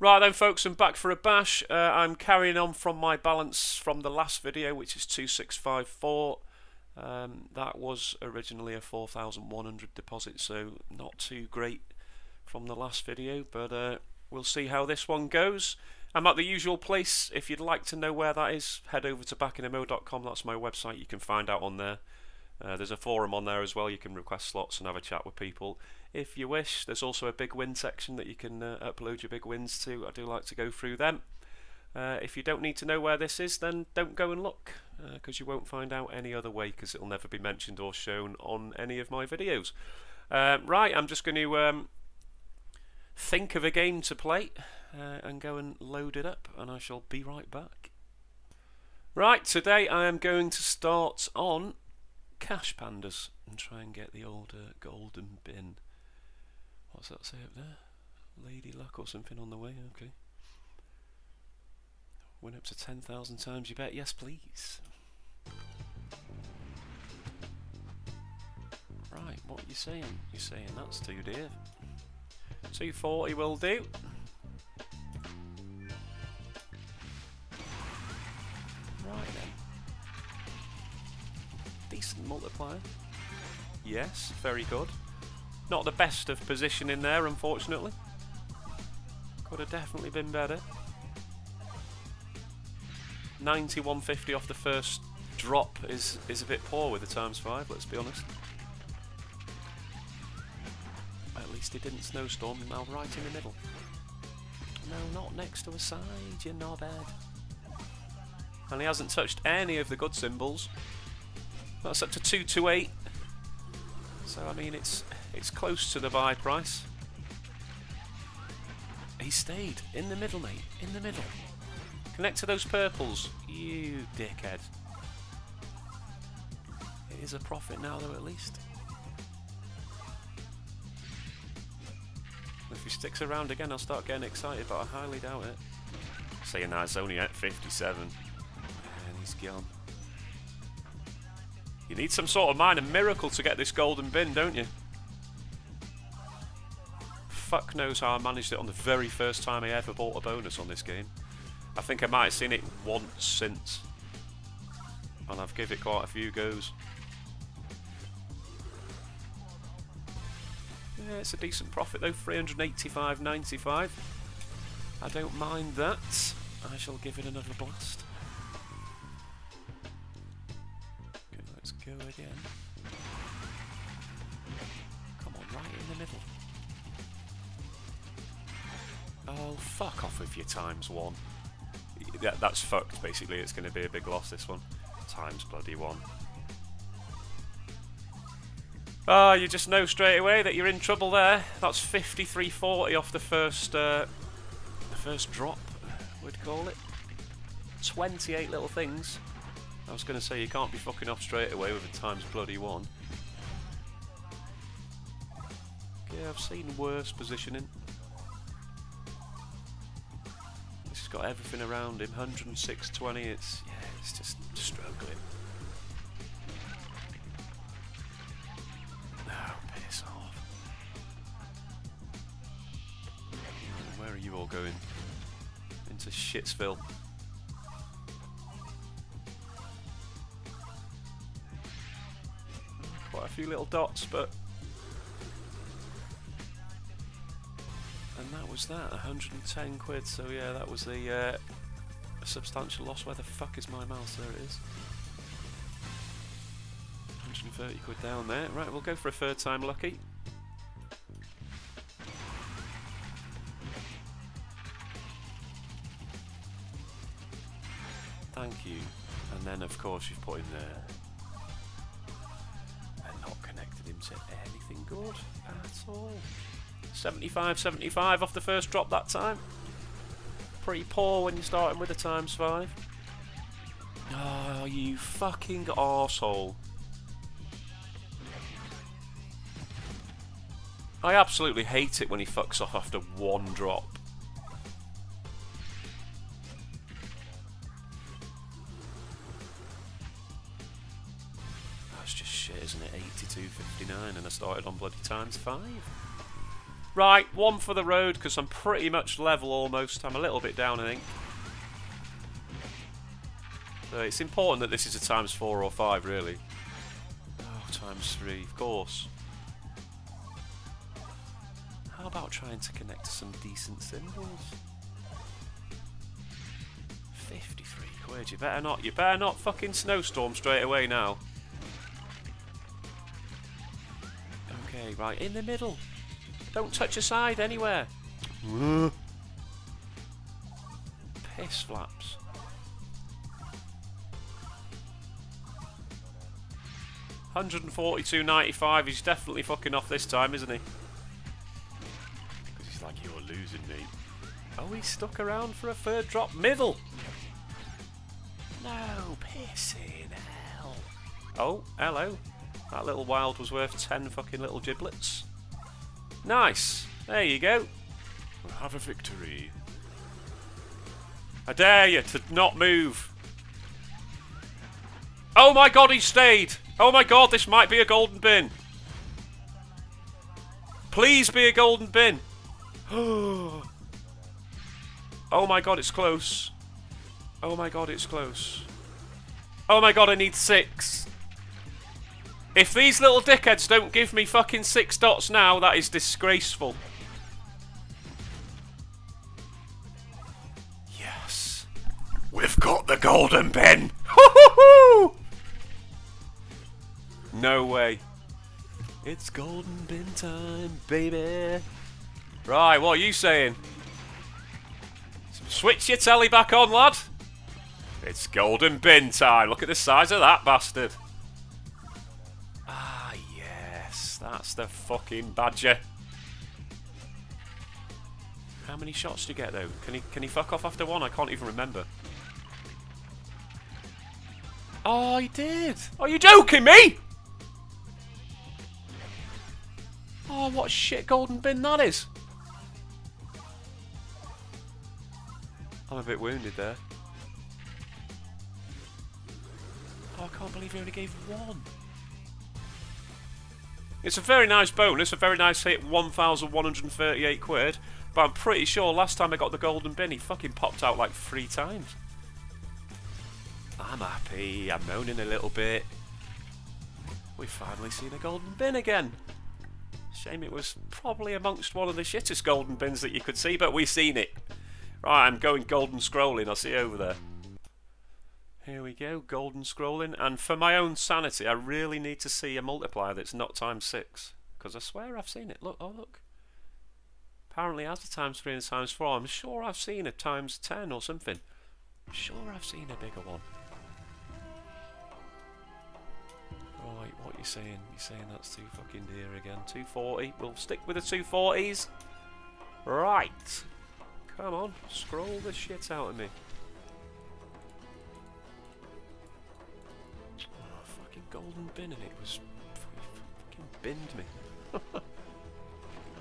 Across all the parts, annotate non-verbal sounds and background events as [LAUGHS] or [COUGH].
Right then folks, I'm back for a bash. Uh, I'm carrying on from my balance from the last video, which is 2654. Um, that was originally a 4,100 deposit, so not too great from the last video, but uh, we'll see how this one goes. I'm at the usual place. If you'd like to know where that is, head over to backinamo.com. That's my website. You can find out on there. Uh, there's a forum on there as well. You can request slots and have a chat with people if you wish. There's also a big win section that you can uh, upload your big wins to. I do like to go through them. Uh, if you don't need to know where this is, then don't go and look, because uh, you won't find out any other way, because it'll never be mentioned or shown on any of my videos. Uh, right, I'm just going to um, think of a game to play uh, and go and load it up, and I shall be right back. Right, today I am going to start on Cash Pandas and try and get the old uh, golden bin. What's that say up there? Lady Luck or something on the way, okay. Went up to 10,000 times, you bet? Yes, please. Right, what are you saying? You're saying that's too dear. 240 will do. Right then. Decent multiplier. Yes, very good. Not the best of position in there, unfortunately. Could have definitely been better. 9150 off the first drop is is a bit poor with the times 5, let's be honest. At least it didn't snowstorm now right in the middle. No, not next to a side, you knobhead. And he hasn't touched any of the good symbols. That's up to 228. So I mean it's it's close to the buy price. He stayed in the middle, mate. In the middle. Connect to those purples. You dickhead. It is a profit now, though, at least. If he sticks around again, I'll start getting excited, but I highly doubt it. Saying that, it's only at 57. And he's gone. You need some sort of minor miracle to get this golden bin, don't you? Fuck knows how I managed it on the very first time I ever bought a bonus on this game. I think I might have seen it once since. And I've given it quite a few goes. Yeah, it's a decent profit though, 385.95. I don't mind that. I shall give it another blast. Okay, let's go again. Oh, fuck off with your times one. That's fucked, basically. It's going to be a big loss, this one. Times bloody one. Ah, oh, you just know straight away that you're in trouble there. That's 53.40 off the first, uh, the first drop, we'd call it. 28 little things. I was going to say you can't be fucking off straight away with a times bloody one. Yeah, I've seen worse positioning. Got everything around him. 106.20. It's yeah, it's just struggling. Oh, piss off. Where are you all going? Into Shitsville. Quite a few little dots, but and that was that, 110 quid, so yeah, that was the uh, a substantial loss. Where the fuck is my mouse? There it is. 130 quid down there. Right, we'll go for a third time lucky. Thank you. And then, of course, you've put in there and not connected him to anything good at all. 75, 75 off the first drop that time. Pretty poor when you're starting with a times 5. Oh, you fucking arsehole. I absolutely hate it when he fucks off after one drop. That's just shit, isn't it? 82.59 and I started on bloody times 5. Right, one for the road, because I'm pretty much level almost. I'm a little bit down, I think. So it's important that this is a times four or five, really. Oh, times three, of course. How about trying to connect to some decent symbols? 53 quid, you better not, you better not fucking snowstorm straight away now. Okay, right, in the middle. Don't touch a side anywhere. Mm. Piss flaps. Hundred and forty-two ninety-five. He's definitely fucking off this time, isn't he? Because he's like, you're losing me. Oh, he's stuck around for a third drop. Middle. No, piss in hell. Oh, hello. That little wild was worth ten fucking little giblets. Nice. There you go. We'll have a victory. I dare you to not move. Oh my god, he stayed. Oh my god, this might be a golden bin. Please be a golden bin. [GASPS] oh my god, it's close. Oh my god, it's close. Oh my god, I need six. If these little dickheads don't give me fucking six dots now, that is disgraceful. Yes. We've got the golden bin. [LAUGHS] no way. It's golden bin time, baby. Right, what are you saying? Switch your telly back on, lad. It's golden bin time. Look at the size of that bastard. That's the fucking badger. How many shots do you get though? Can he can he fuck off after one? I can't even remember. Oh, he did. Are you joking me? Oh, what shit golden bin that is. I'm a bit wounded there. Oh, I can't believe he only gave one. It's a very nice bonus, a very nice hit, 1,138 quid. But I'm pretty sure last time I got the golden bin, he fucking popped out like three times. I'm happy, I'm moaning a little bit. We've finally seen a golden bin again. Shame it was probably amongst one of the shittest golden bins that you could see, but we've seen it. Right, I'm going golden scrolling, I'll see you over there. Here we go, golden scrolling. And for my own sanity, I really need to see a multiplier that's not times 6. Because I swear I've seen it. Look, oh look. Apparently as a times 3 and times 4. I'm sure I've seen a times 10 or something. I'm sure I've seen a bigger one. Right, what are you saying? You're saying that's too fucking dear again. 240. We'll stick with the 240s. Right. Come on, scroll the shit out of me. Golden bin and it was fucking binned me. [LAUGHS]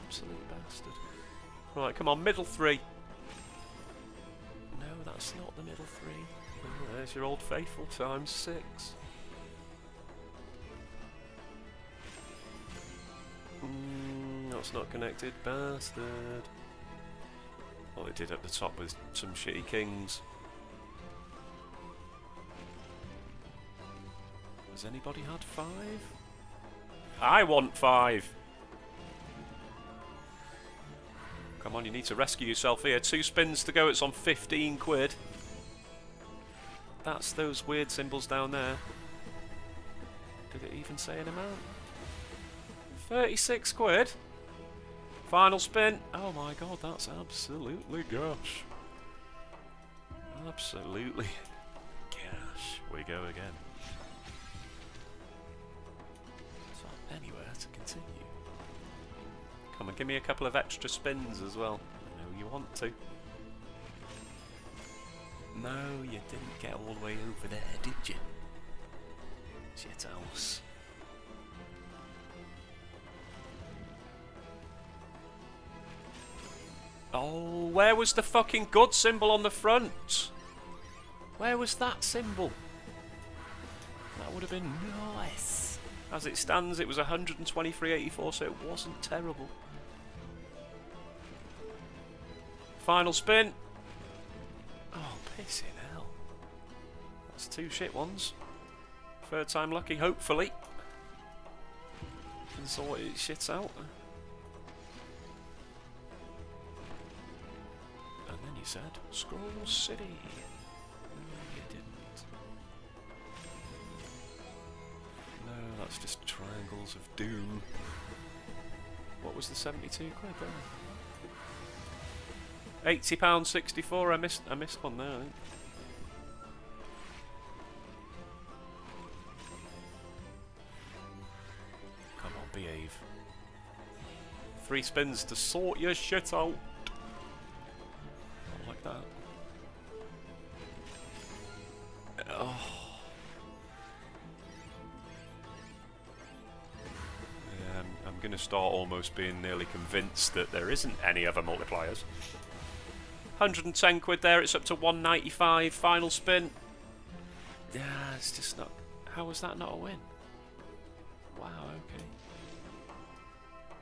Absolute bastard. Right, come on, middle three. No, that's not the middle three. Oh, there's your old faithful times six. Mm, that's not connected, bastard. Well, it did at the top with some shitty kings. Has anybody had five? I want five! Come on, you need to rescue yourself here. Two spins to go, it's on 15 quid. That's those weird symbols down there. Did it even say an amount? 36 quid? Final spin. Oh my god, that's absolutely gosh. Absolutely [LAUGHS] gosh. We go again. Come on, give me a couple of extra spins as well. I know you want to. No, you didn't get all the way over there, did you? Shit else. Oh, where was the fucking good symbol on the front? Where was that symbol? That would have been nice. As it stands, it was 123.84, so it wasn't terrible. Final spin. Oh, pissing hell. That's two shit ones. Third time lucky, hopefully. Can sort it shit out. And then you said, Scroll City. No, you didn't. No, that's just triangles of doom. What was the 72 quid? Eighty pound sixty four. I missed. I missed one there. I think. Come on, behave. Three spins to sort your shit out. Not like that. Oh. Yeah, I'm, I'm going to start almost being nearly convinced that there isn't any other multipliers. 110 quid there, it's up to 195, final spin. Yeah, it's just not... How was that not a win? Wow, okay.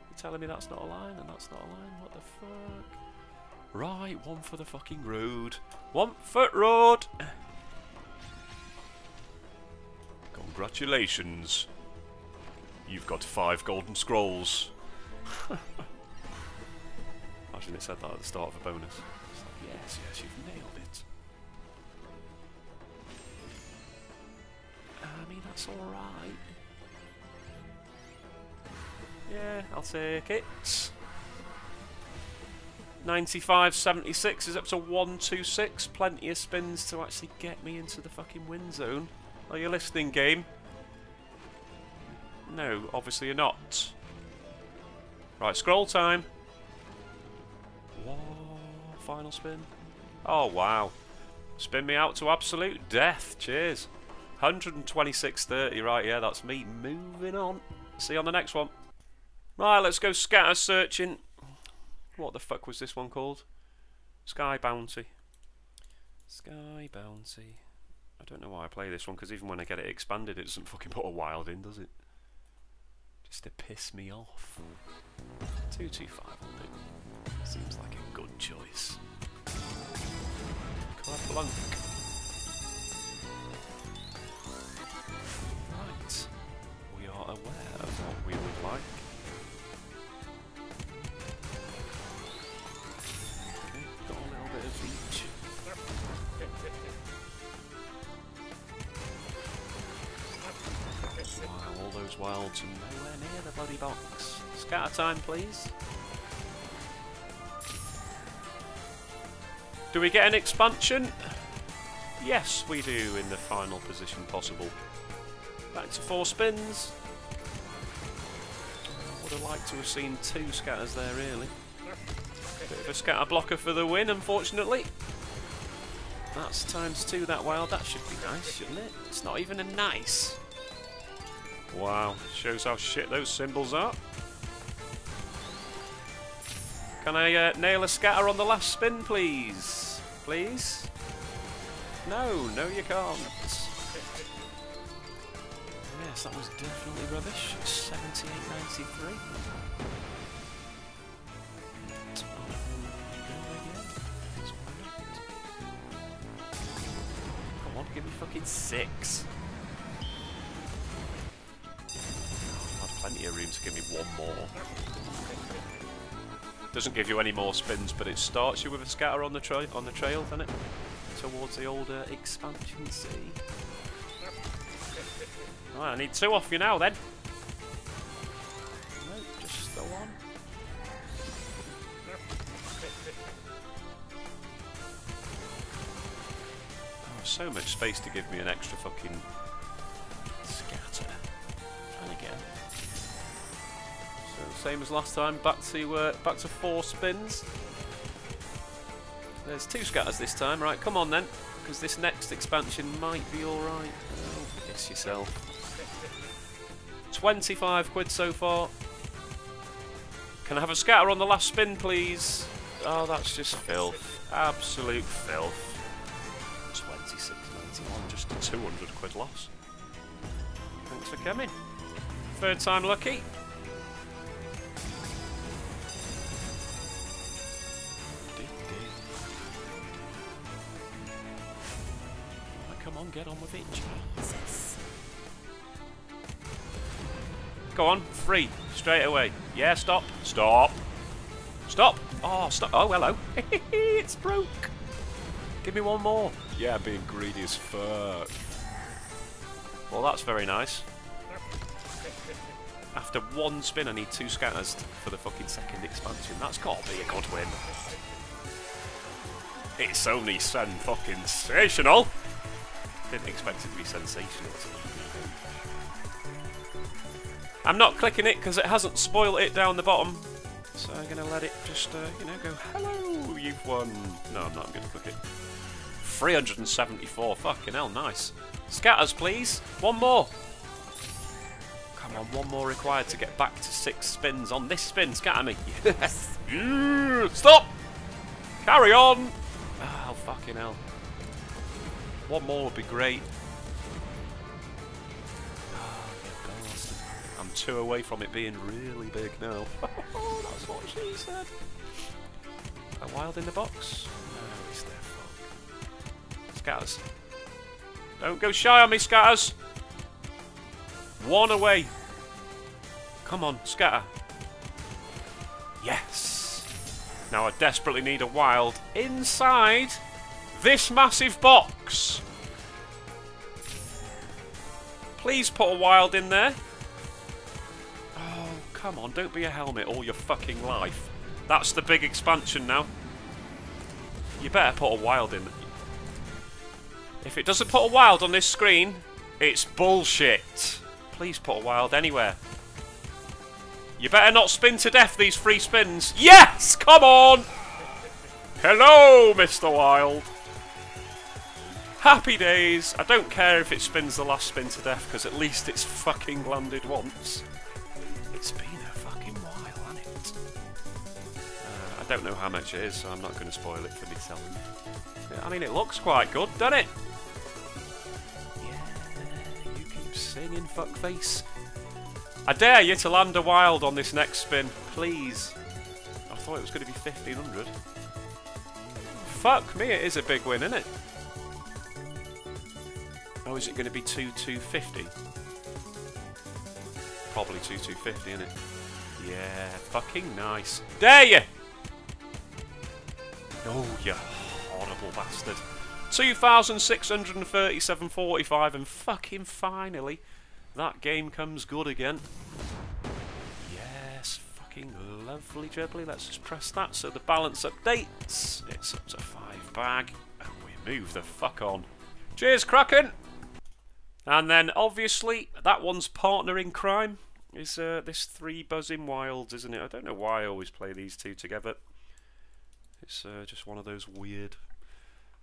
You're telling me that's not a line and that's not a line? What the fuck? Right, one for the fucking road. One foot road! [SIGHS] Congratulations. You've got five golden scrolls. [LAUGHS] Imagine it said that at the start of a bonus. Yes, yes, you've nailed it. I mean, that's alright. Yeah, I'll take it. 95.76 is up to 126. Plenty of spins to actually get me into the fucking win zone. Are you listening, game? No, obviously you're not. Right, scroll time. Final spin. Oh, wow. Spin me out to absolute death. Cheers. 126.30. Right, yeah, that's me. Moving on. See you on the next one. Right, let's go scatter searching. What the fuck was this one called? Sky Bounty. Sky Bounty. I don't know why I play this one, because even when I get it expanded, it doesn't fucking put a wild in, does it? Just to piss me off. 225 will do. Seems like a good choice. Clef Right. We are aware of what we would like. Okay, got a little bit of each. Wow, all those wilds nowhere near the bloody box. Scatter time, please. Do we get an expansion? Yes, we do in the final position possible. Back to four spins. I would have liked to have seen two scatters there, really. Bit of a scatter blocker for the win, unfortunately. That's times two that wild. That should be nice, shouldn't it? It's not even a nice. Wow, shows how shit those symbols are. Can I uh, nail a scatter on the last spin, please? Please? No, no you can't. Yes, that was definitely rubbish. 78.93. Come on, give me fucking six. I've plenty of room to give me one more. Doesn't give you any more spins, but it starts you with a scatter on the trail on the trail, doesn't it? Towards the older uh, expansion sea. [LAUGHS] Right, I need two off you now then. No, just the one. Oh, so much space to give me an extra fucking same as last time, back to uh, back to four spins. There's two scatters this time, right? Come on then, because this next expansion might be all right. Oh, piss yourself. 25 quid so far. Can I have a scatter on the last spin, please? Oh, that's just filth. Absolute filth. 26.91, just a 200 quid loss. Thanks for coming. Third time lucky. On, get on with it. Jesus. Go on, free, straight away. Yeah, stop. Stop. Stop. Oh, stop. Oh, hello. [LAUGHS] it's broke. Give me one more. Yeah, being greedy as fuck. Well, that's very nice. After one spin, I need two scatters for the fucking second expansion. That's got to be a good win. It's only sen fucking sensational. Didn't expect it to be sensational. I'm not clicking it because it hasn't spoiled it down the bottom. So I'm going to let it just, uh, you know, go, hello, you've won. No, I'm not going to click it. 374, fucking hell, nice. Scatters, please. One more. Come on, one more required to get back to six spins on this spin. Scatter me. [LAUGHS] Yes. Stop. Carry on. Oh, fucking hell. One more would be great. [SIGHS] I'm two away from it being really big now. [LAUGHS] Oh, that's what she said. A wild in the box? No, is there. Scatters. Don't go shy on me, Scatters. One away. Come on, Scatter. Yes. Now I desperately need a wild inside this massive box. Please put a wild in there. Oh, come on, don't be a helmet all your fucking life. That's the big expansion now. You better put a wild in. If it doesn't put a wild on this screen, it's bullshit. Please put a wild anywhere. You better not spin to death these free spins. Yes! Come on! Hello, Mr. Wild. Happy days. I don't care if it spins the last spin to death, because at least it's fucking landed once. It's been a fucking while, hasn't it? Uh, I don't know how much it is, so I'm not going to spoil it for myself. I mean, it looks quite good, doesn't it? Yeah, you keep singing, fuckface. I dare you to land a wild on this next spin, please. I thought it was going to be 1500. Fuck me, it is a big win, isn't it? Oh, is it going to be 2 250? Probably 2 250, isn't it? Yeah, fucking nice. Dare you! Oh, you horrible bastard. 2,637.45 and fucking finally that game comes good again. Yes, fucking lovely jubbly. Let's just press that so the balance updates. It's up to five bag and we move the fuck on. Cheers, Kraken! And then obviously that one's partner in crime is uh, this three buzzing wilds, isn't it? I don't know why I always play these two together. It's uh, just one of those weird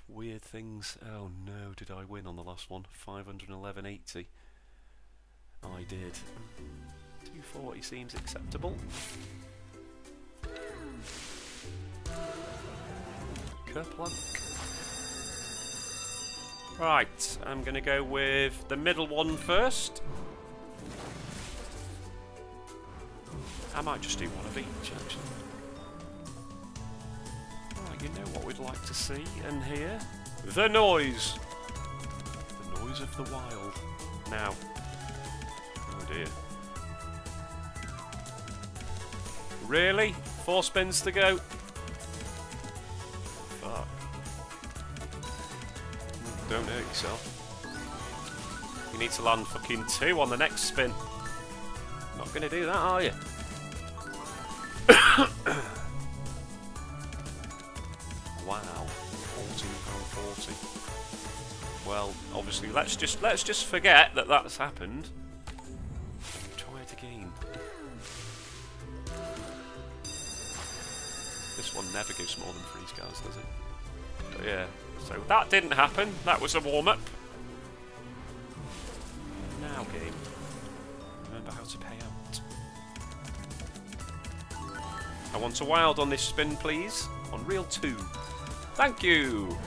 Weird things. Oh no, did I win on the last one? 511.80. I did. 240 seems acceptable. Kerplunk. Right, I'm going to go with the middle one first. I might just do one of each actually you know what we'd like to see and hear? The noise! The noise of the wild. Now. Oh dear. Really? Four spins to go? Fuck. Don't hurt yourself. You need to land fucking two on the next spin. Not gonna do that, are you? [COUGHS] Wow, fourteen pound forty. Well, obviously, let's just let's just forget that that's happened. Try it again. This one never gives more than three scars, does it? But yeah, so that didn't happen. That was a warm-up. Now, game. Remember how to pay out. I want a wild on this spin, please. On reel two. Thank you!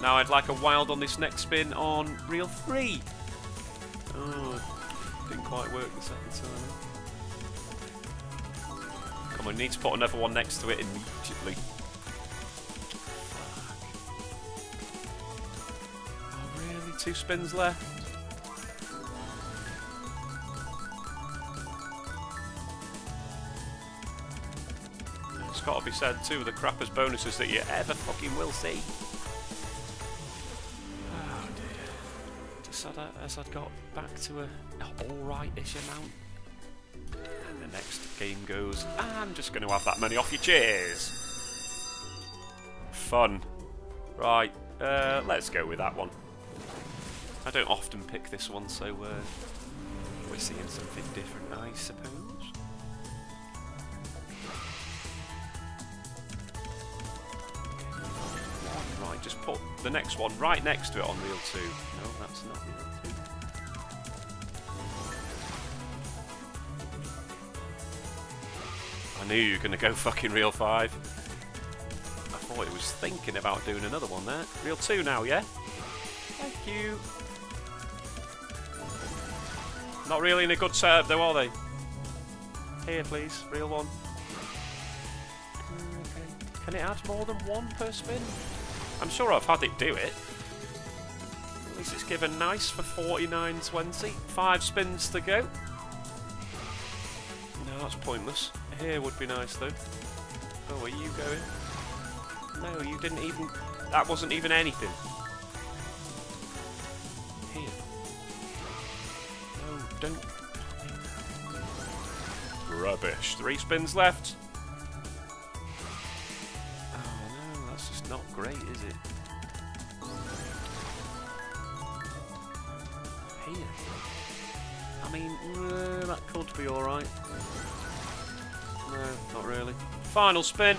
Now I'd like a wild on this next spin on reel 3. Oh, didn't quite work the second time. Come on, need to put another one next to it immediately. Two spins left. It's got to be said, two of the crappers bonuses that you ever fucking will see. Oh dear. Just as, I, as I'd got back to a alright-ish amount. And the next game goes, I'm just going to have that money off you. Cheers! Fun. Right, uh, let's go with that one. I don't often pick this one, so uh, we're seeing something different, I suppose. Right, just put the next one right next to it on reel 2. No, that's not reel 2. I knew you were going to go fucking reel 5. I thought it was thinking about doing another one there. Reel 2 now, yeah? Thank you. Not really in a good setup though, are they? Here, please. Real 1. Okay. Can it add more than one per spin? I'm sure I've had it do it. At least it's given nice for 49.20. Five spins to go. No, that's pointless. Here would be nice though. Oh, are you going? No, you didn't even... That wasn't even anything. Rubbish. Three spins left. Oh no, that's just not great, is it? Here. I mean, uh, that could be alright. No, not really. Final spin.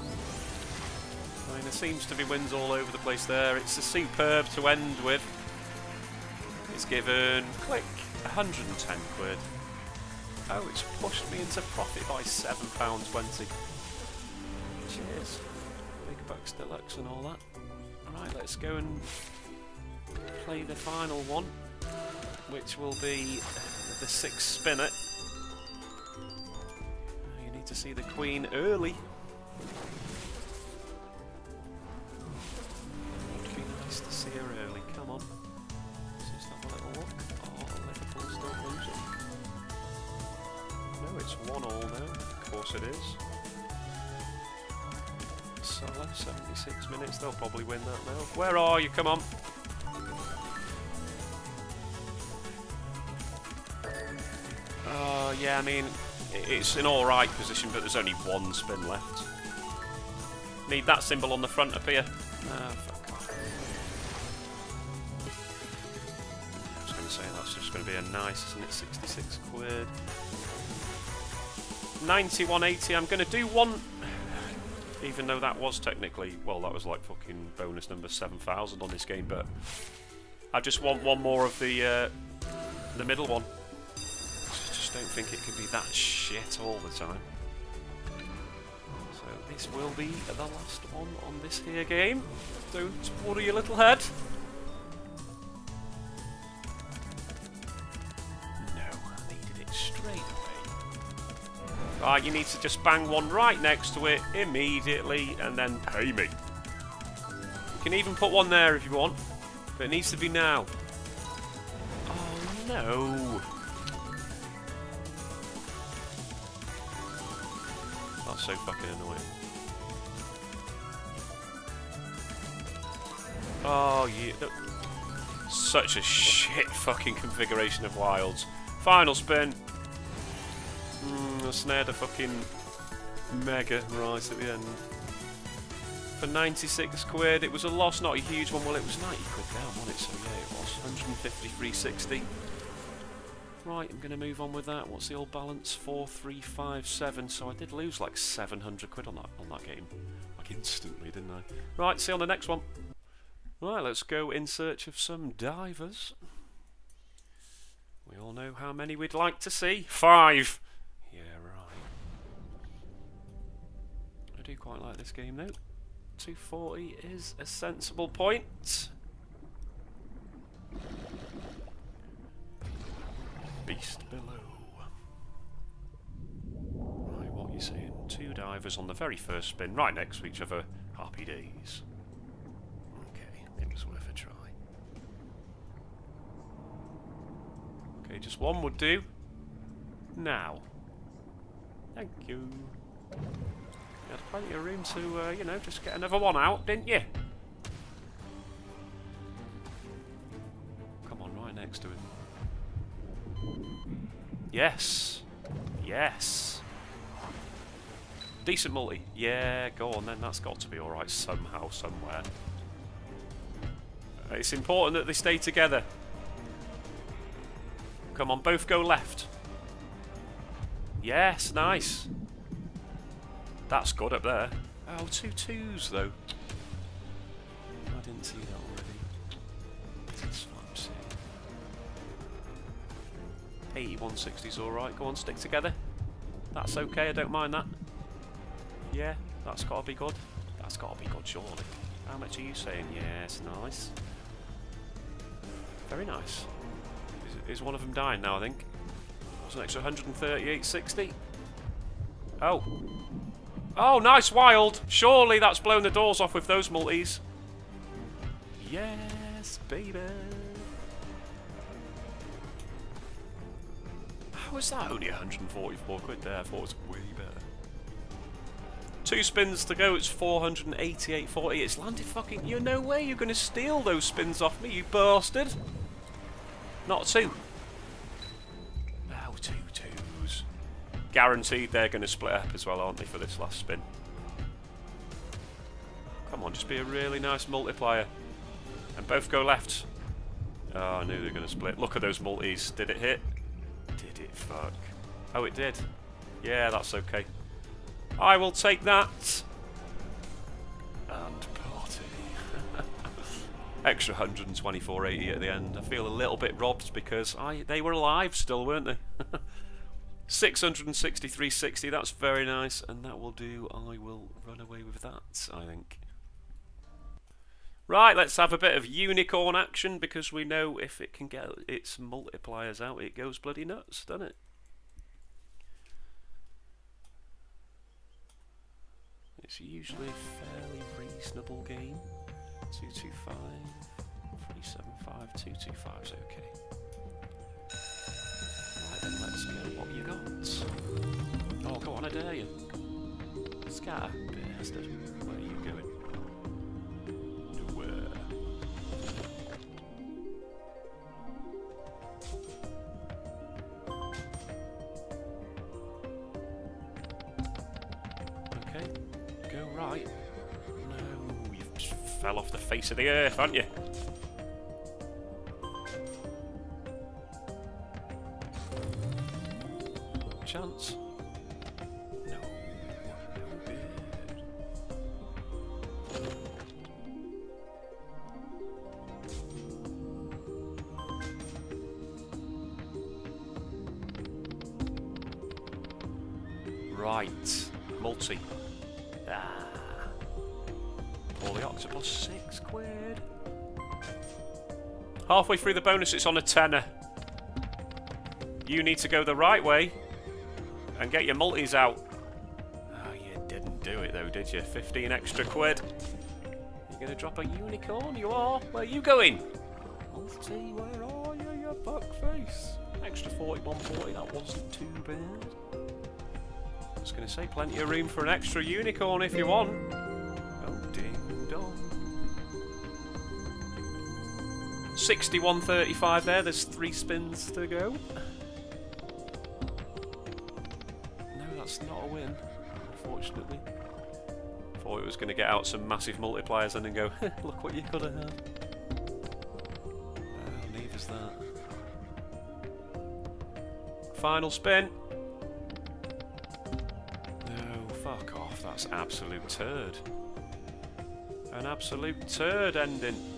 I mean, there seems to be wins all over the place there. It's a superb to end with. It's given, click, 110 quid. Oh, it's pushed me into profit by £7.20. Cheers. Big bucks deluxe and all that. Alright, let's go and play the final one, which will be the six spinner. You need to see the queen early. Are you? Come on. Uh, yeah, I mean, it's an alright position, but there's only one spin left. Need that symbol on the front up here. Fuck off. I was going to say, that's just going to be a nice, isn't it? 66 quid. 9180, I'm going to do one... Even though that was technically, well, that was like fucking bonus number 7,000 on this game, but I just want one more of the uh, the middle one I just don't think it could be that shit all the time. So this will be the last one on this here game. Don't worry your little head. You need to just bang one right next to it immediately and then pay me. You can even put one there if you want, but it needs to be now. Oh no. That's so fucking annoying. Oh, yeah. Uh, such a shit fucking configuration of wilds. Final spin. I snared a fucking mega right at the end. For 96 quid, it was a loss, not a huge one. Well, it was 90 quid down, wasn't it? So yeah, it was 153.60. Right, I'm going to move on with that. What's the old balance? 4357. So I did lose like 700 quid on that on that game. Like instantly, didn't I? Right, see you on the next one. Right, let's go in search of some divers. We all know how many we'd like to see. Five! do quite like this game though. 240 is a sensible point. Beast below. Right, what are you saying? Two divers on the very first spin, right next to each other. Happy days. Okay, it was worth a try. Okay, just one would do. Now. Thank you. You had plenty of room to, uh, you know, just get another one out, didn't you? Come on, right next to him. Yes. Yes. Decent multi. Yeah, go on then. That's got to be alright somehow, somewhere. It's important that they stay together. Come on, both go left. Yes, nice. That's good up there. Oh, two twos, though. Hmm, I didn't see that already. That's fine, 8160's alright. Go on, stick together. That's okay, I don't mind that. Yeah, that's got to be good. That's got to be good, surely. How much are you saying? Yes, nice. Very nice. Is, is one of them dying now, I think? What's an extra 138.60? Oh. Oh, nice wild! Surely that's blown the doors off with those multis. Yes, baby. How is that only 144 quid there? I thought it was way better. Two spins to go, it's 488.40. It's landed fucking... You're no way you're going to steal those spins off me, you bastard. Not two. Oh, two twos. Guaranteed they're going to split up as well, aren't they, for this last spin? Come on, just be a really nice multiplier. And both go left. Oh, I knew they were going to split. Look at those multis. Did it hit? Did it fuck? Oh, it did. Yeah, that's okay. I will take that. And party. [LAUGHS] Extra 124.80 at the end. I feel a little bit robbed because I they were alive still, weren't they? [LAUGHS] 663.60, that's very nice, and that will do. I will run away with that, I think. Right, let's have a bit of unicorn action because we know if it can get its multipliers out, it goes bloody nuts, doesn't it? It's usually a fairly reasonable game. 225, 375, 225 is okay. Right then. What you got? Oh, come on, I dare you. Scatter, bastard. Where are you going? Nowhere. Okay, go right. No, you fell off the face of the earth, aren't you? Through the bonus, it's on a tenner. You need to go the right way and get your multis out. Oh, you didn't do it though, did you? 15 extra quid. You're going to drop a unicorn? You are? Where are you going? Multi, where are you, you fuckface? Extra 41.40, that wasn't too bad. I was going to say, plenty of room for an extra unicorn if you want. 61.35 there, there's three spins to go. No, that's not a win, unfortunately. Thought it was going to get out some massive multipliers and then go, [LAUGHS] look what you could have had. Oh, neither's that. Final spin. No, fuck off, that's absolute turd. An absolute turd ending.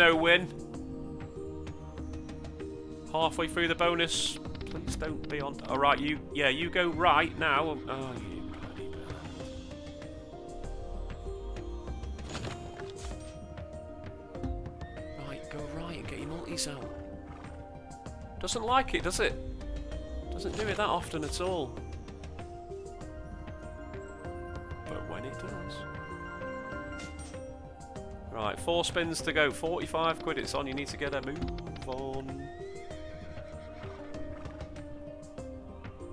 No win. Halfway through the bonus. Please don't be on. Alright, you. Yeah, you go right now. Oh, you bloody Right, go right and get your multis out. Doesn't like it, does it? Doesn't do it that often at all. Right, four spins to go. 45 quid it's on. You need to get a move on.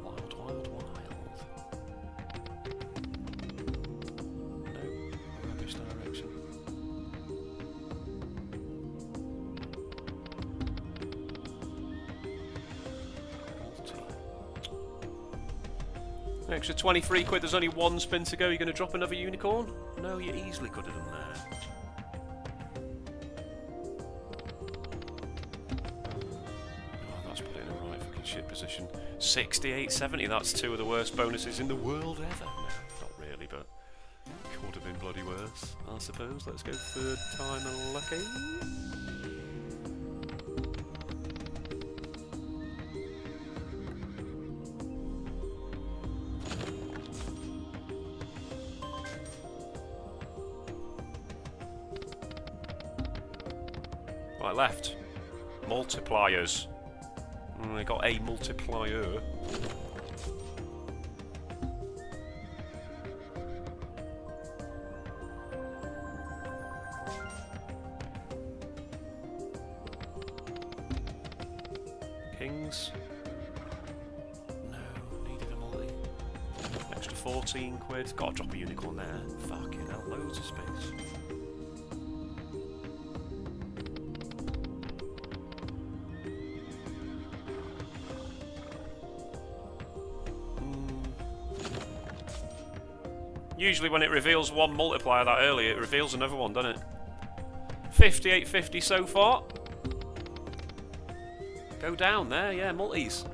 Wild, wild, wild. No, rubbish direction. Extra 23 quid, there's only one spin to go. You're going to drop another unicorn? No, you easily could have done that. 68, 70, that's two of the worst bonuses in the world ever. No, not really, but could have been bloody worse, I suppose. Let's go third time lucky. Multiplier. Usually when it reveals one multiplier that early, it reveals another one, doesn't it? 58.50 so far. Go down there, yeah, multis.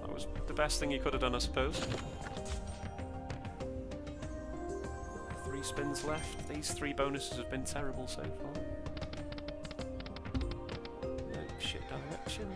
That was the best thing you could have done, I suppose. Three spins left. These three bonuses have been terrible so far. No shit direction.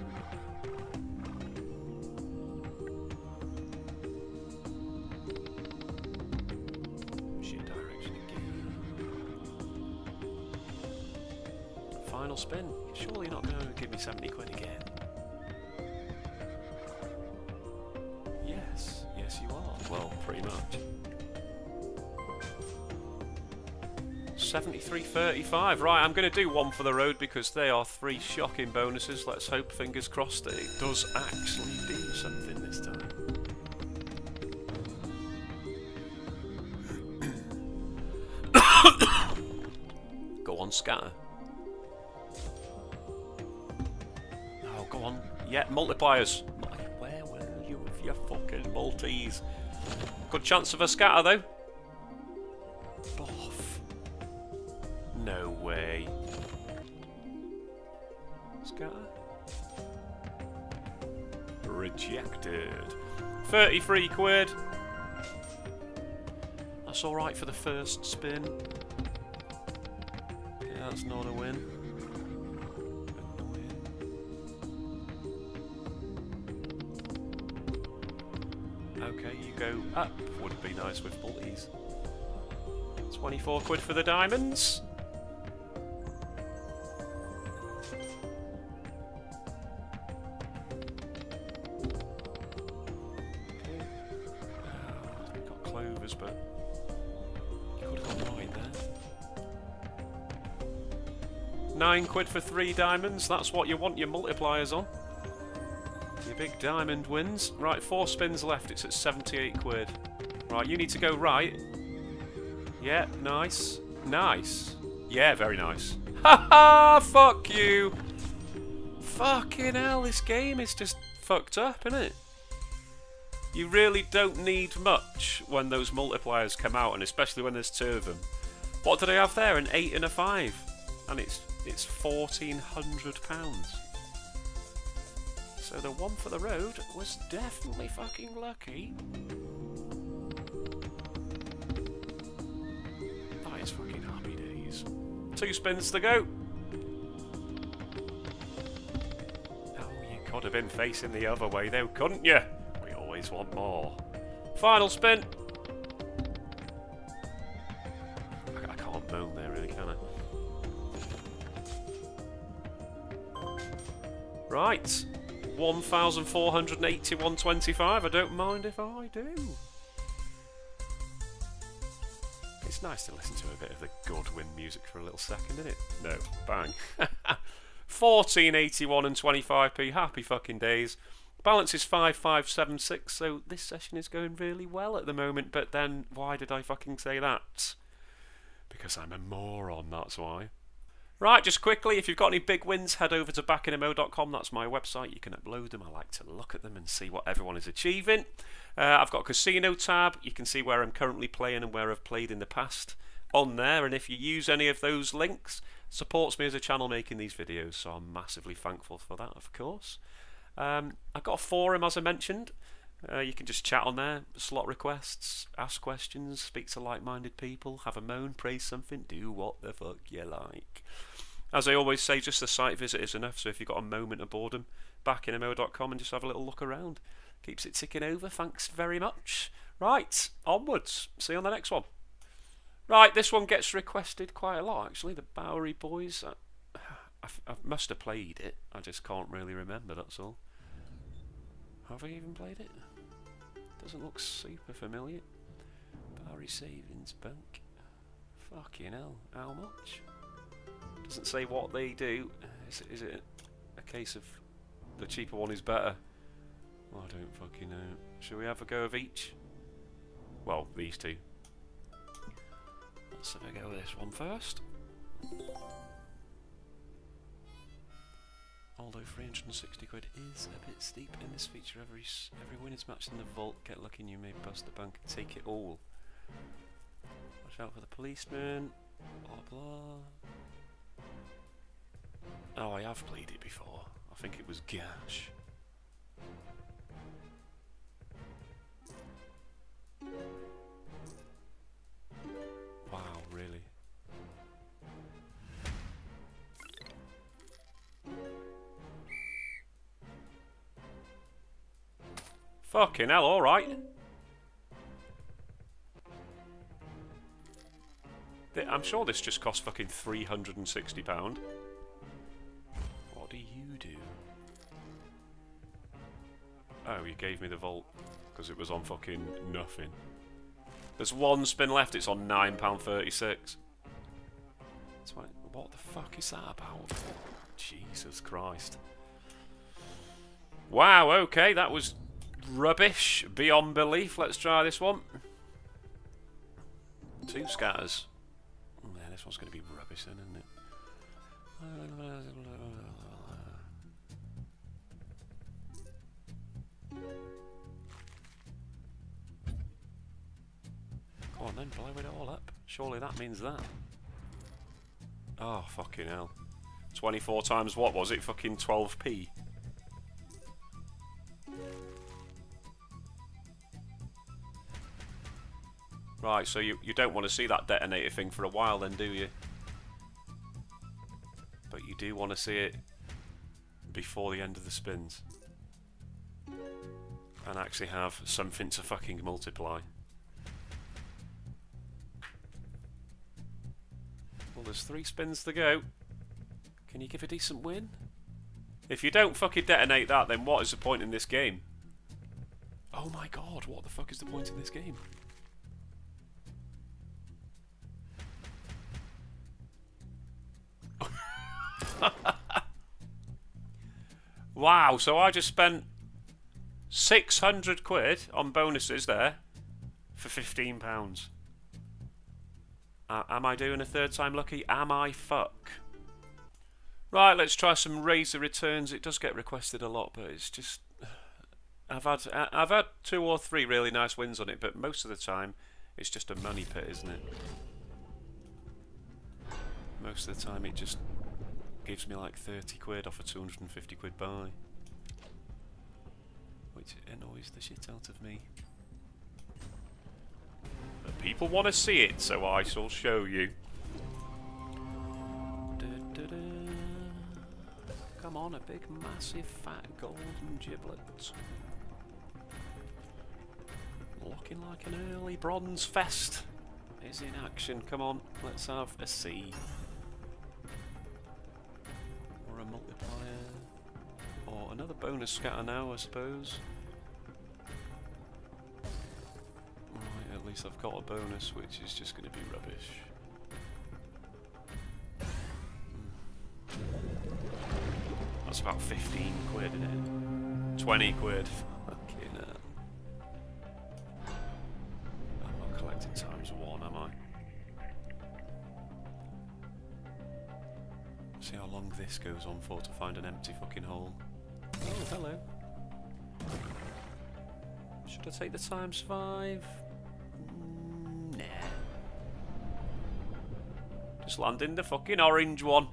73.35. Right, I'm going to do one for the road because they are three shocking bonuses. Let's hope, fingers crossed, that it does actually do something this time. [COUGHS] Go on, scatter. Oh, go on. Yeah, multipliers. Where were you with your fucking multis? Good chance of a scatter, though. 33 quid. That's alright for the first spin. Yeah, that's not a win. Okay, you go up. Would be nice with multis. 24 quid for the diamonds. Nine quid for three diamonds. That's what you want your multipliers on. Your big diamond wins. Right, four spins left. It's at 78 quid. Right, you need to go right. Yeah, nice. Nice. Yeah, very nice. [LAUGHS] Ha ha! Fuck you! Fucking hell, this game is just fucked up, isn't it? You really don't need much when those multipliers come out, and especially when there's two of them. What do they have there? An 8 and a 5. And it's it's £1,400. So the one for the road was definitely fucking lucky. That is fucking happy days. Two spins to go. Oh, you could have been facing the other way though, couldn't you? We always want more. Final spin. Right. 1,481.25. I don't mind if I do. It's nice to listen to a bit of the Godwin music for a little second, isn't it? No, bang. [LAUGHS] 1481 and 25p. Happy fucking days. Balance is 5576, so this session is going really well at the moment, but then why did I fucking say that? Because I'm a moron, that's why. Right, just quickly, if you've got any big wins, head over to backinamo.com. That's my website. You can upload them. I like to look at them and see what everyone is achieving. Uh, I've got a casino tab. You can see where I'm currently playing and where I've played in the past on there. And if you use any of those links, supports me as a channel making these videos. So I'm massively thankful for that, of course. Um, I've got a forum, as I mentioned. Uh, you can just chat on there, slot requests, ask questions, speak to like-minded people, have a moan, praise something, do what the fuck you like. As I always say, just a site visit is enough, so if you've got a moment of boredom, back in backinamo.com and just have a little look around. Keeps it ticking over, thanks very much. Right, onwards. See you on the next one. Right, this one gets requested quite a lot, actually. The Bowery Boys. I, [SIGHS] I, I must have played it, I just can't really remember, that's all. Have I even played it? Doesn't look super familiar. Bowery Savings Bank. Fucking hell, how much? Doesn't say what they do. Is it, is it a case of the cheaper one is better? Well, I don't fucking know. Shall we have a go of each? Well, these two. Let's have a go with this one first. Although 360 quid is a bit steep in this feature, every every win is matched in the vault. Get lucky and you may bust the bank and take it all. Watch out for the policeman. Blah blah. Oh, I have played it before. I think it was Gash. Wow, really? Fucking hell, alright. I'm sure this just cost fucking £360. Oh, you gave me the vault because it was on fucking nothing. There's one spin left, it's on £9.36. What the fuck is that about? Jesus Christ. Wow, okay, that was rubbish beyond belief. Let's try this one. Two scatters. Oh, yeah, this one's going to be rubbish then, isn't it? Go on then, blow it all up. Surely that means that. Oh, fucking hell. 24 times what was it? Fucking 12p? Right, so you, you don't want to see that detonator thing for a while then, do you? But you do want to see it before the end of the spins. And actually have something to fucking multiply. Well, there's three spins to go. Can you give a decent win? If you don't fucking detonate that, then what is the point in this game? Oh my god, what the fuck is the point in this game? [LAUGHS] wow, so I just spent 600 quid on bonuses there for £15. Uh, am I doing a third time lucky? Am I fuck? Right, let's try some razor returns. It does get requested a lot, but it's just... [SIGHS] I've had I've had two or three really nice wins on it, but most of the time it's just a money pit, isn't it? Most of the time it just gives me like 30 quid off a 250 quid buy. Which annoys the shit out of me. But people want to see it, so I shall show you. Da, da, da. Come on. a big, massive, fat golden giblet. Looking like an early bronze fest is in action. Come on, let's have a C. Or a multiplier. Or another bonus scatter now, I suppose. Least I've got a bonus, which is just going to be rubbish. Hmm. That's about 15 quid, isn't it? 20 quid. [LAUGHS] Fucking hell. I'm not collecting times one, am I? See how long this goes on for to find an empty fucking hole. Oh, hello. Should I take the times five? Just landing the fucking orange one.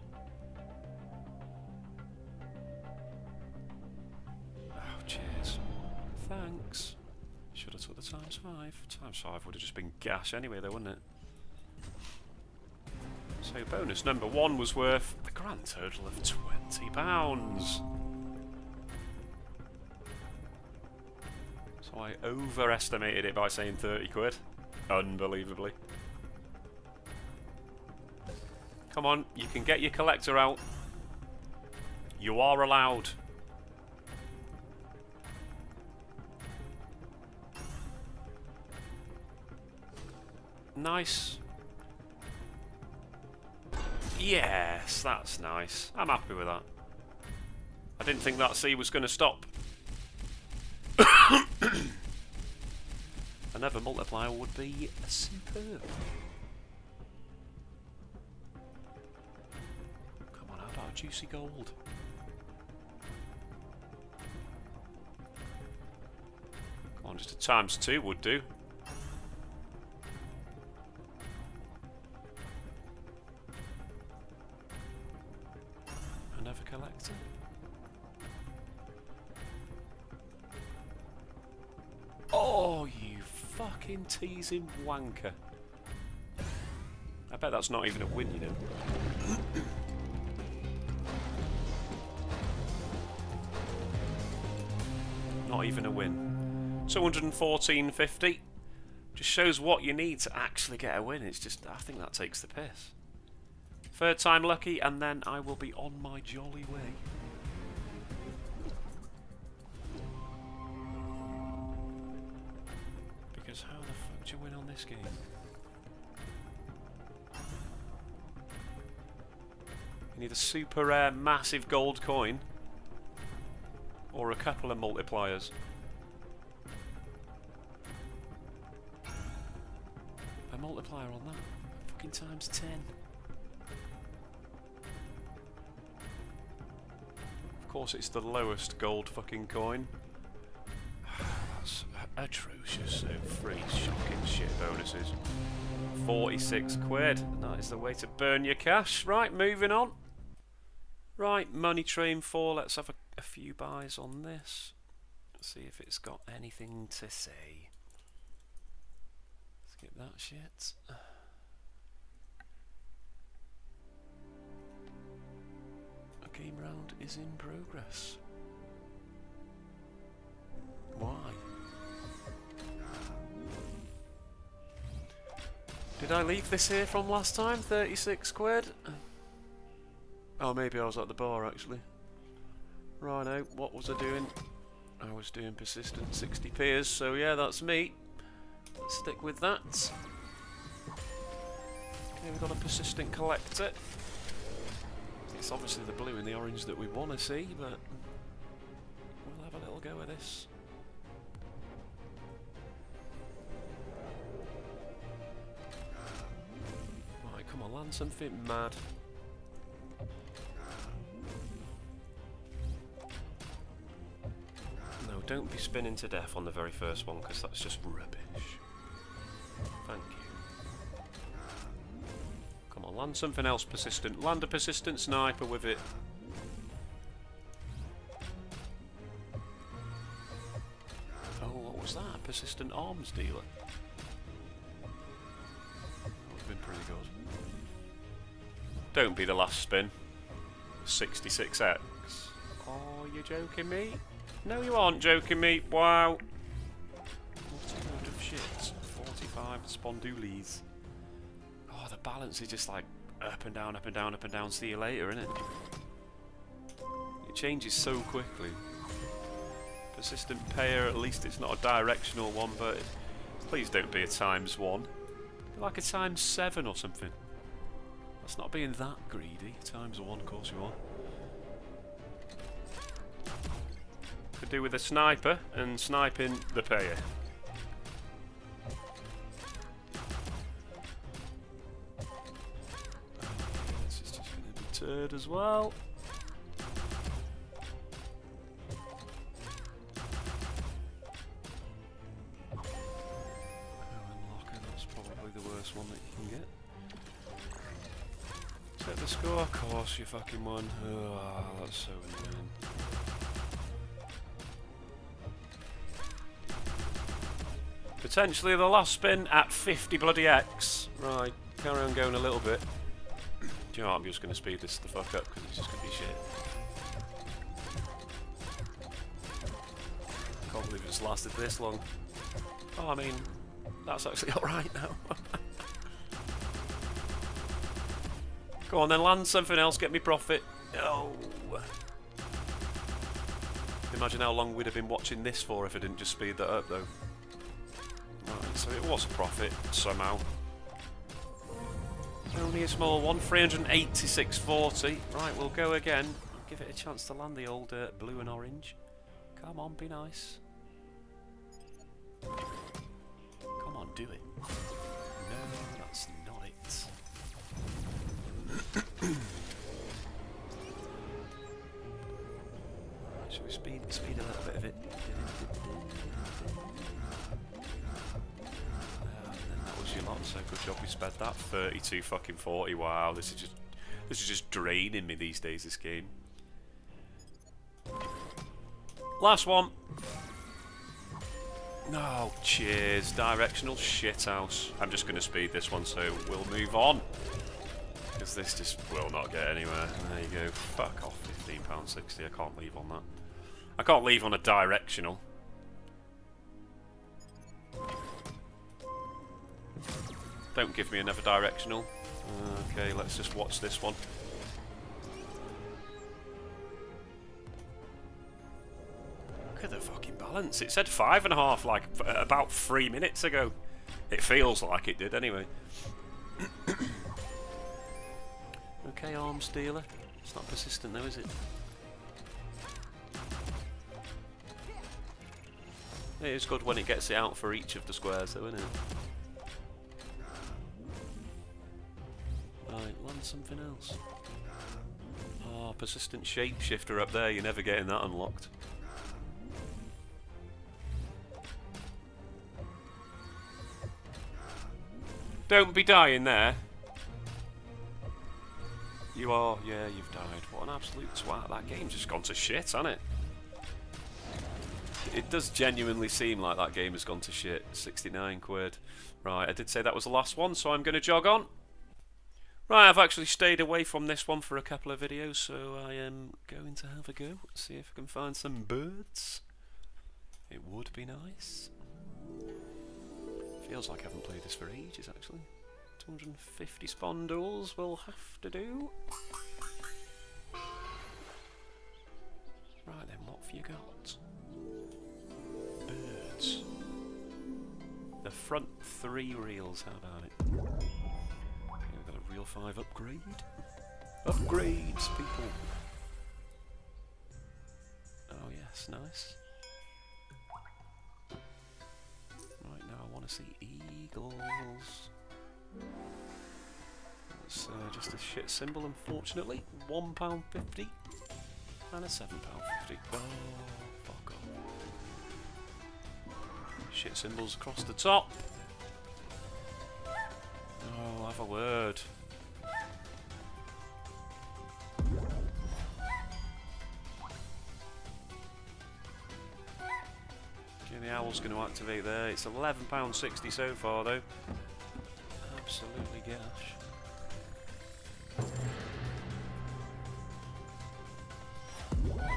Oh, cheers. Thanks. Should have took the times five. Times five would have just been gas anyway, though, wouldn't it? So bonus number one was worth a grand total of twenty pounds. So I overestimated it by saying 30 quid. Unbelievably. Come on, you can get your collector out. You are allowed. Nice. Yes, that's nice. I'm happy with that. I didn't think that sea was going to stop. [COUGHS] Another multiplier would be superb. Juicy gold? Come on, just a times two would do. Another collector. Oh, you fucking teasing wanker. I bet that's not even a win, you know. Not even a win. 214.50. Just shows what you need to actually get a win. It's just, I think that takes the piss. Third time lucky, and then I will be on my jolly way. Because how the fuck do you win on this game? You need a super rare, massive gold coin, or a couple of multipliers. A multiplier on that, fucking times 10. Of course, it's the lowest gold fucking coin. [SIGHS] That's atrocious. So free shocking shit bonuses. 46 quid. That is the way to burn your cash. Right, moving on. Right, Money Train 4. Let's have a, a few buys on this. See if it's got anything to say. Skip that shit. A game round is in progress. Why? Did I leave this here from last time? 36 quid? Oh, maybe I was at the bar actually. Righto, what was I doing? I was doing persistent 60 peers, so yeah, that's me. Stick with that. Okay, we've got a persistent collector. It's obviously the blue and the orange that we want to see, but we'll have a little go at this. Right, come on, land something mad. Don't be spinning to death on the very first one, because that's just rubbish. Thank you. Come on, land something else persistent. Land a persistent sniper with it. Oh, what was that? Persistent arms dealer. That would have been pretty good. Don't be the last spin. 66x. Are you joking me? No, you aren't joking me. Wow. What a load of shit. 45 spondoolies. Oh, the balance is just like up and down, up and down, up and down. See you later, isn't it? It changes so quickly. Persistent payer, at least it's not a directional one, but please don't be a times one. Be like a times seven or something. That's not being that greedy. Times one, of course you are. Could do with a sniper and sniping the payer. This is just going to be turd as well. that's probably the worst one that you can get. Set the score, of course you fucking won. Oh, that's so annoying. Potentially the last spin at 50 bloody X. Right, carry on going a little bit. Do you know what, I'm just going to speed this the fuck up because it's just going to be shit. Can't believe it's lasted this long. Oh, I mean, that's actually [LAUGHS] alright now. Go on then, land something else, get me profit. Oh. Imagine how long we'd have been watching this for if I didn't just speed that up though. So it was a profit, somehow. Only a small one, 386.40. Right, we'll go again. Give it a chance to land the old uh, blue and orange. Come on, be nice. Come on, do it. No, that's not it. [COUGHS] Should we speed speed a little bit of it? Job we sped that. 32 fucking 40, wow, this is just this is just draining me these days, this game. Last one. No, cheers. Directional shithouse. I'm just going to speed this one, so we'll move on. Because this just will not get anywhere. There you go. Fuck off, £15.60. I can't leave on that. I can't leave on a directional. Don't give me another directional. Okay, let's just watch this one. Look at the fucking balance. It said five and a half like uh, about three minutes ago. It feels like it did anyway. [COUGHS] okay, arms dealer. It's not persistent though, is it? It is good when it gets it out for each of the squares though, isn't it? Land something else. Oh, persistent shapeshifter up there, you're never getting that unlocked. Don't be dying there. You are, yeah, you've died. What an absolute twat. That game's just gone to shit, hasn't it? It does genuinely seem like that game has gone to shit. 69 quid. Right, I did say that was the last one, so I'm going to jog on. Right, I've actually stayed away from this one for a couple of videos, so I am going to have a go. See if I can find some birds. It would be nice. Feels like I haven't played this for ages, actually. 250 spondules will have to do. Right then, what have you got? Birds. The front three reels, how about it? 5 upgrade. Upgrades, people! Oh yes, nice. Right now I want to see eagles. It's uh, just a shit symbol, unfortunately. £1.50 and a £7.50. Oh, fuck off. Shit symbols across the top. Oh, have a word. The owl's going to activate there. It's £11.60 so far though. Absolutely gash.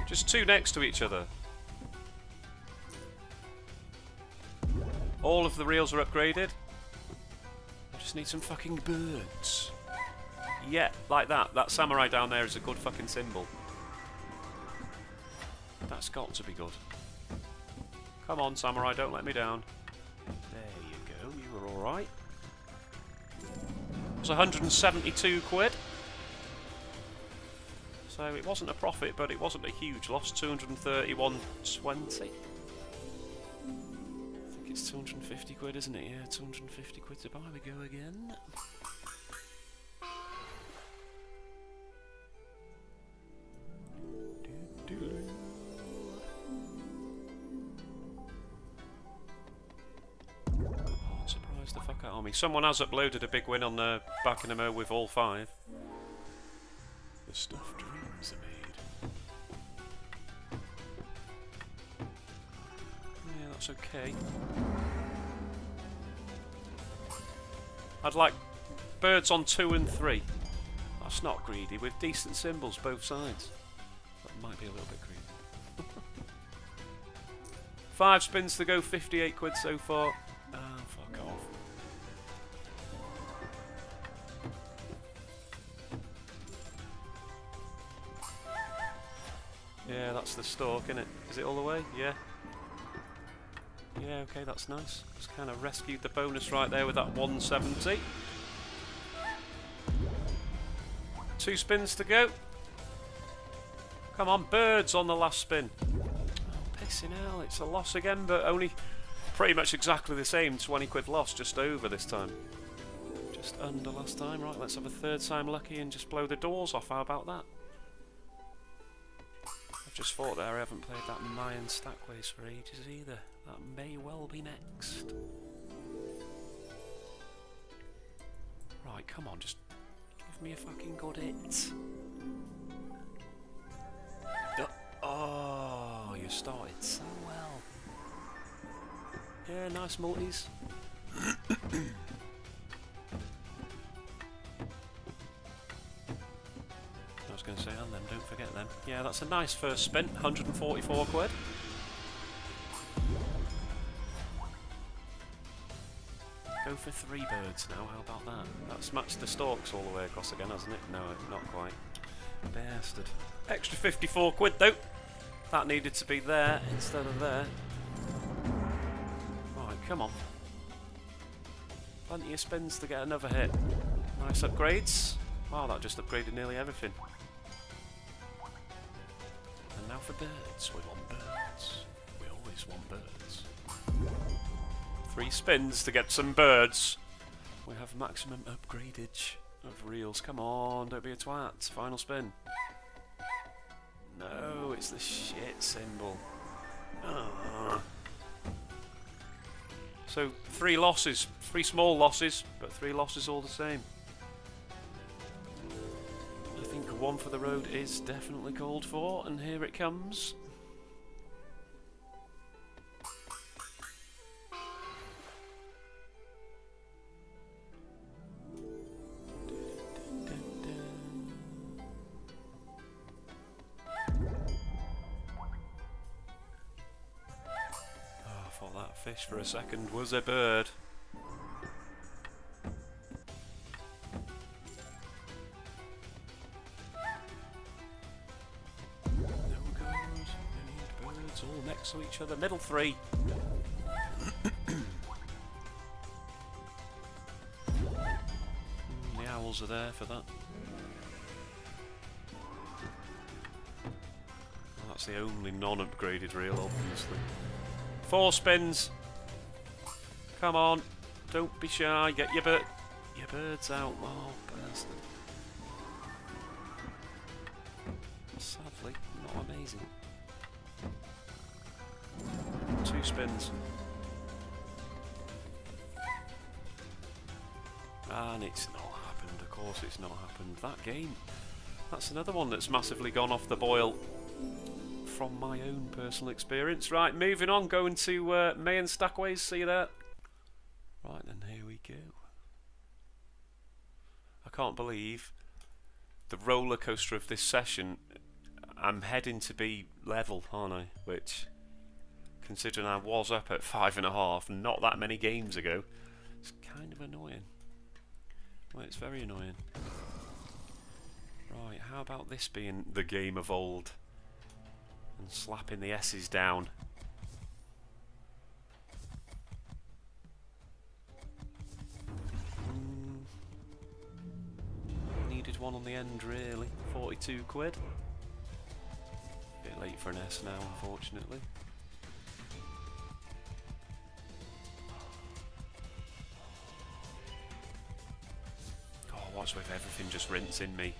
Just two next to each other. All of the reels are upgraded. I just need some fucking birds. Yeah, like that. That samurai down there is a good fucking symbol. That's got to be good. Come on, samurai, don't let me down. There you go, you were alright. It was 172 quid. So it wasn't a profit, but it wasn't a huge loss. 231.20. I think it's 250 quid, isn't it? Yeah, 250 quid to buy. We go again. Fuck out of me. Someone has uploaded a big win on the Backinamo with all five. The stuff dreams are made. Yeah, that's okay. I'd like birds on two and three. That's not greedy, with decent symbols both sides. That might be a little bit greedy. [LAUGHS] Five spins to go, 58 quid so far. The stalk, isn't it? Is it all the way? Yeah. Yeah, okay, that's nice. Just kind of rescued the bonus right there with that 170. Two spins to go. Come on, birds on the last spin. Oh, pissing hell, it's a loss again, but only pretty much exactly the same. 20 quid loss, just over this time. Just under last time. Right, let's have a third time lucky and just blow the doors off. How about that? I've just thought there I haven't played that Mayan Stackways for ages either. That may well be next. Right, come on, just give me a fucking good hit. Oh, you started so well. Yeah, nice multis. [CLEARS THROAT] was going to say, and them, don't forget them. Yeah, that's a nice first spin, 144 quid. Go for three birds now, how about that? That's matched the stalks all the way across again, hasn't it? No, not quite. Bastard. Extra 54 quid though. That needed to be there instead of there. Right, come on. Plenty of spins to get another hit. Nice upgrades. Wow, that just upgraded nearly everything. And now for birds. We want birds. We always want birds. Three spins to get some birds. We have maximum upgradage of reels. Come on, don't be a twat. Final spin. No, it's the shit symbol. Ah. So three losses, three small losses, but three losses all the same. One for the road is definitely called for, and here it comes. Oh, I thought that fish for a second was a bird. Other. Middle three. Mm, the owls are there for that. Well, that's the only non-upgraded reel, obviously. Four spins. Come on. Don't be shy. Get your bird, your birds out. Oh, game. That's another one that's massively gone off the boil from my own personal experience. Right, moving on, going to uh, Mayan Stackways. See you there. Right then, here we go. I can't believe the roller coaster of this session I'm heading to be level, aren't I? Which, considering I was up at five and a half not that many games ago, it's kind of annoying. Well, it's very annoying. Right, how about this being the game of old? And slapping the S's down. Mm. Needed one on the end, really. 42 quid. Bit late for an S now, unfortunately. Oh, what's with everything just rinsing me?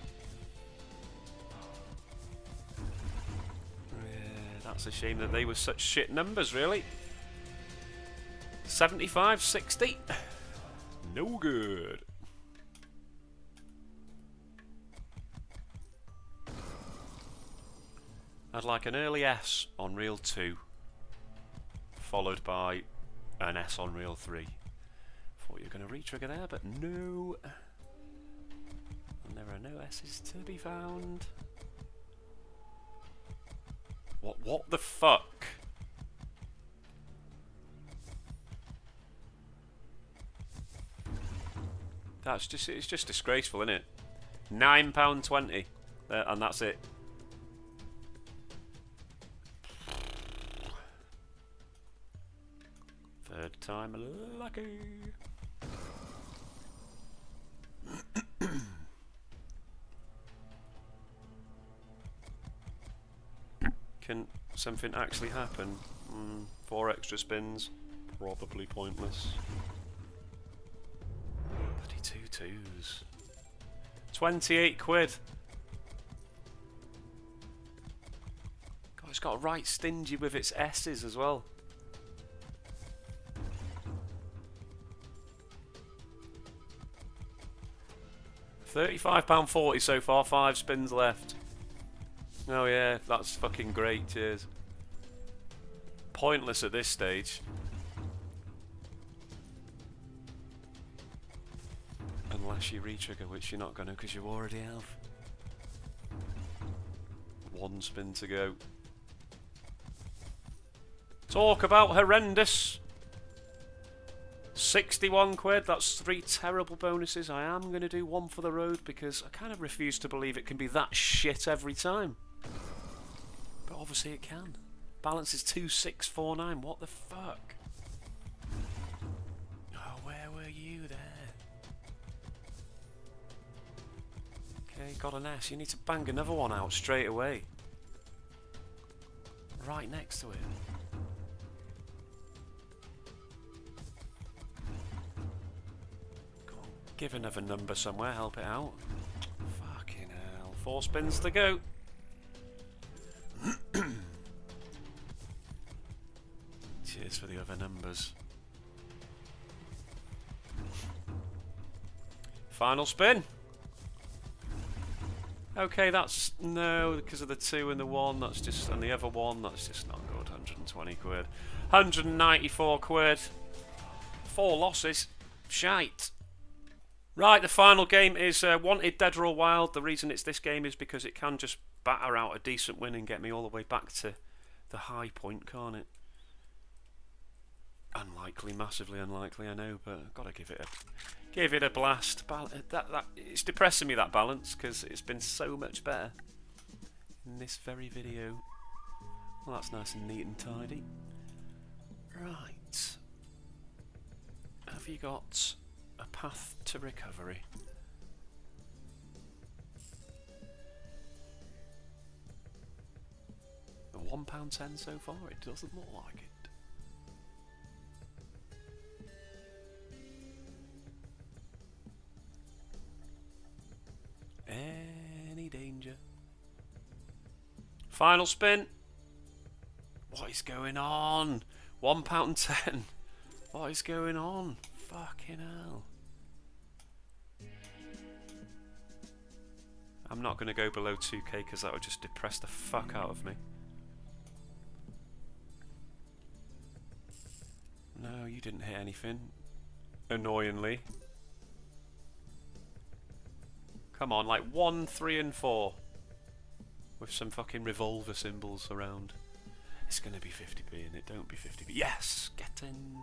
That's a shame that they were such shit numbers, really. 75, 60. No good. I'd like an early S on reel 2, followed by an S on reel 3. Thought you were going to retrigger there, but no. And there are no S's to be found. What, what the fuck? That's just, it's just disgraceful, isn't it? £9.20. Uh, and that's it. Third time lucky. Something actually happen? Mm, four extra spins, probably pointless. Bloody two twos. 28 quid. God, it's got right stingy with its S's as well. £35.40 so far, five spins left. Oh yeah, that's fucking great, cheers. Pointless at this stage. Unless you retrigger, which you're not going to because you already have. One spin to go. Talk about horrendous. 61 quid, that's three terrible bonuses. I am going to do one for the road because I kind of refuse to believe it can be that shit every time. But obviously it can. Balance is 2649. What the fuck? Oh, where were you there? Okay, got an S. You need to bang another one out straight away. Right next to it. give another number somewhere, help it out. Fucking hell. Four spins to go. For the other numbers. Final spin. Okay, that's no because of the two and the one. That's just and the other one. That's just not good. 120 quid. 194 quid. Four losses. Shite. Right, the final game is uh, Wanted Dead or Wild. The reason it's this game is because it can just batter out a decent win and get me all the way back to the high point, can't it? Unlikely, massively unlikely, I know, but I've got to give it a give it a blast. Bal uh, that that it's depressing me that balance because it's been so much better in this very video. Well, that's nice and neat and tidy. Right, have you got a path to recovery? £1.10 so far? It doesn't look like Any danger? Final spin. What is going on? One pound ten. What is going on? Fucking hell. I'm not going to go below 2k because that would just depress the fuck out of me. No, you didn't hit anything. Annoyingly. Come on, like 1, 3 and 4. with some fucking revolver symbols around. It's to be 50p and it don't be 50p. Yes! Get in.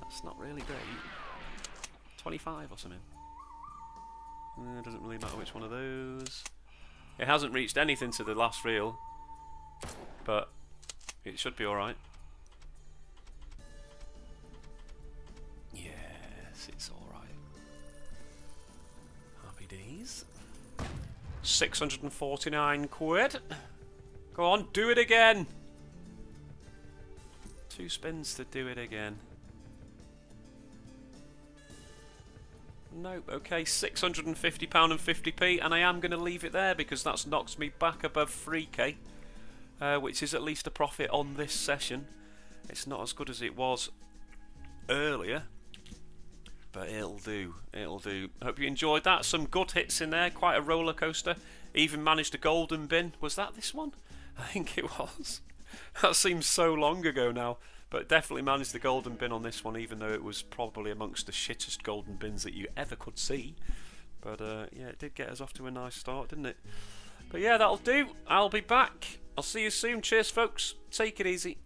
That's not really great. 25 or something. Uh, it doesn't really matter which one of those. It hasn't reached anything to the last reel, but it should be alright. Yes, it's alright. Days. 649 quid. Go on, do it again. Two spins to do it again. Nope, okay, £650 and 50p, and I am going to leave it there because that's knocked me back above 3k, uh, which is at least a profit on this session. It's not as good as it was earlier, but it'll do, it'll do. Hope you enjoyed that. Some good hits in there, quite a roller coaster. Even managed a golden bin. Was that this one? [LAUGHS] I think it was. [LAUGHS] that seems so long ago now. But definitely managed the golden bin on this one, even though it was probably amongst the shittest golden bins that you ever could see. But uh, yeah, it did get us off to a nice start, didn't it? But yeah, that'll do. I'll be back. I'll see you soon. Cheers, folks. Take it easy.